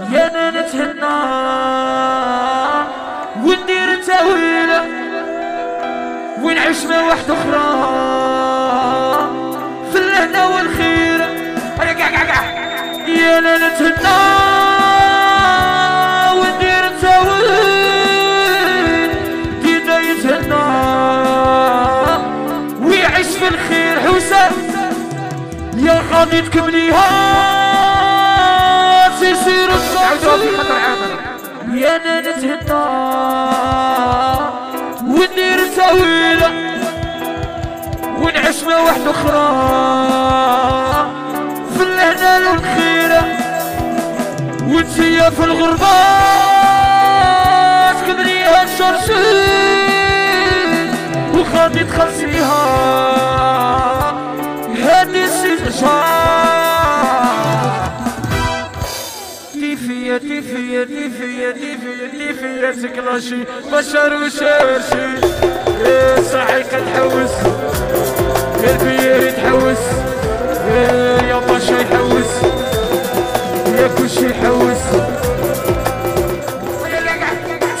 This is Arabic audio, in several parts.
يا نتهنى وندير تاويله ونعيش مع واحدة أخرى في الهنا والخير يا نتهنى وندير تاويل دينا يتهنى ويعيش في الخير حسام يا غادي تكمليها يا نتهنى وندير تاويلة ونعيش مع واحدة أخرى. في الهنا والخيرة وانتيا في الغربة. تكمليها الشرشين وغادي تخلصيها تيفية تيفية تيفية تيفية سكلاشي بشر وشرشي إيه صحيح تحوس قلبي يتحوس يا باشا يحوس يا كلشي يحوس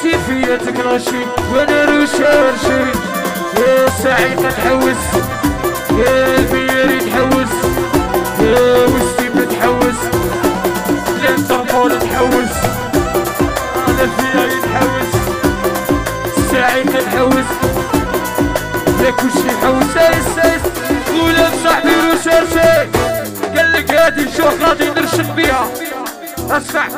تيفية تكلاشي وأنا روشرشي إيه سعيد تحوس قلبي يتحوس الانتربول تحوس أنا فيها يتحوس. ساعي تحوس يا كلشي سايس قولها بصاحبي روشرشي قال لك هادي شوف غادي نرشد بيها. أسمع.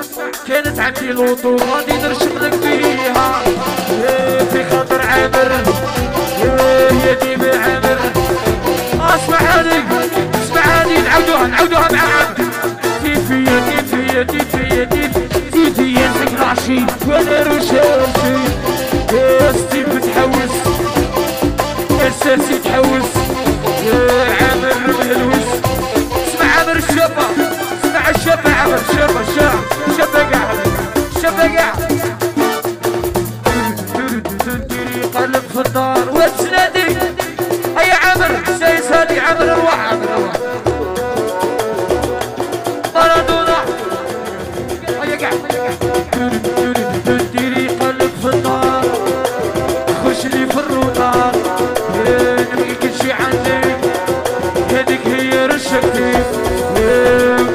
كانت عندي لوطو غادي نرشد لك بيها. إيه في خاطر عامر. إيه يا ديما عامر سكراشي وأنا روشاشي يا ستيف تحوس يا ساسي تحوس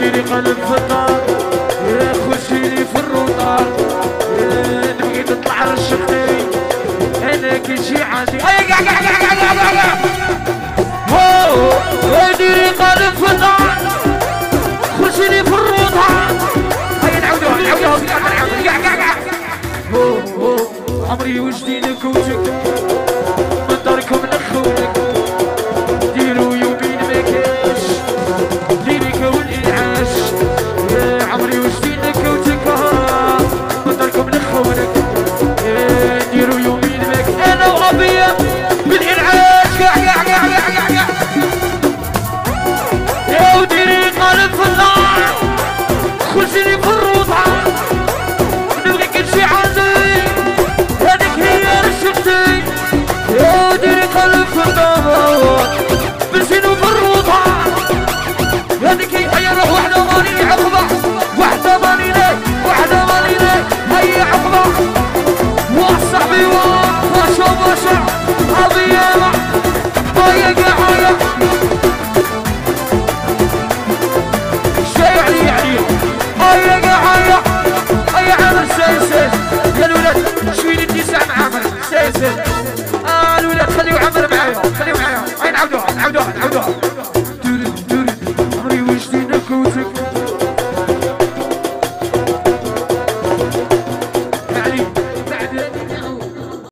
وديري قلب في النار خش لي في الروضة نبغي تطلع رشقتي. أنا كل شي عندي هيا قاعد قاعد قاعد قاعد قاعد قاعد هو ديري قلب في النار خشني في الروضة هيا نعاودوها نعاودوها قاع قاع هو هو عمري وجدي لك وجهك.